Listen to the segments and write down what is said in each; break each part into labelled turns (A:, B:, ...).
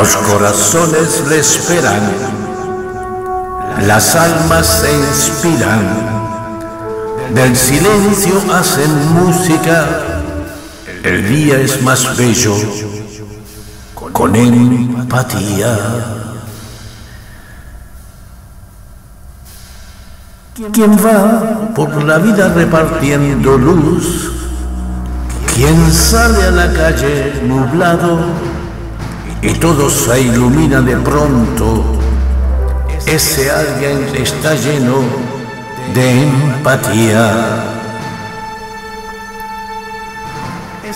A: Los corazones le esperan, las almas se inspiran, del silencio hacen música, el día es más bello con empatía. ¿Quién va por la vida repartiendo luz? ¿Quién sale a la calle nublado y todo se ilumina de pronto? Ese alguien está lleno de empatía.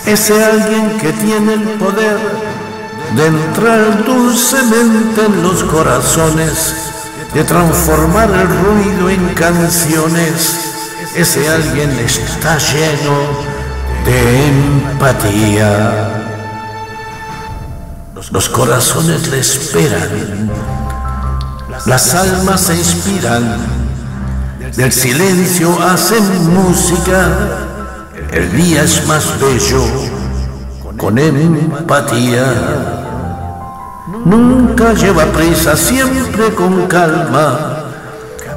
A: Ese alguien que tiene el poder de entrar dulcemente en los corazones, de transformar el ruido en canciones. Ese alguien está lleno de empatía. Los corazones le esperan, las almas se inspiran, del silencio hacen música, el día es más bello con empatía. Nunca lleva prisa, siempre con calma.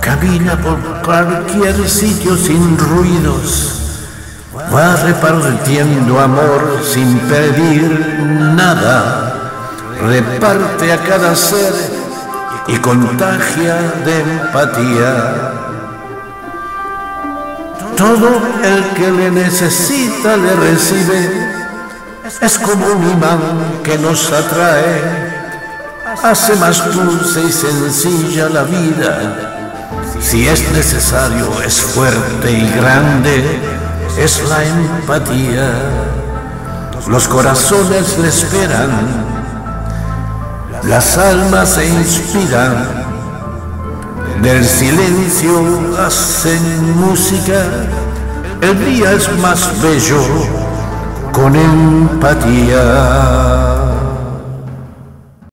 A: Camina por cualquier sitio sin ruidos. Va repartiendo amor sin pedir nada. Reparte a cada ser y contagia de empatía. Todo el que le necesita le recibe. Es como un imán que nos atrae. Hace más dulce y sencilla la vida. Si es necesario, es fuerte y grande. Es la empatía. Los corazones le esperan. Las almas se inspiran del silencio hacen música, el día es más bello con empatía.